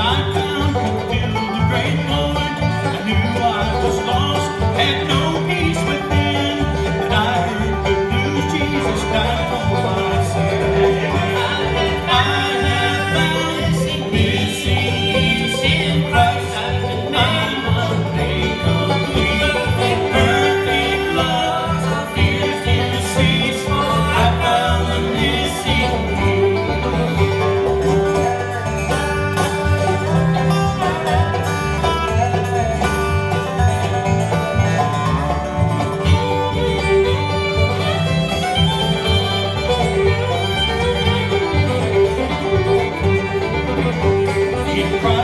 I found the great moment I knew I was lost came from.